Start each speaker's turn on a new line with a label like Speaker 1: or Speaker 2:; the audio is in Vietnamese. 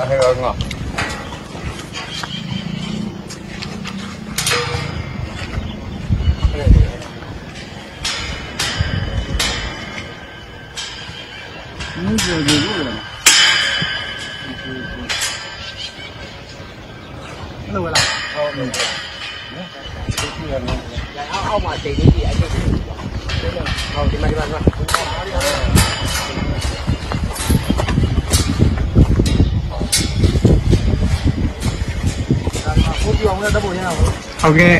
Speaker 1: nó vừa vừa rồi đâu rồi là Thôi mình
Speaker 2: áo mà chị đi gì ấy thôi thì mày တော့တော့ပို့ရအောင်ဟုတ်ကဲ့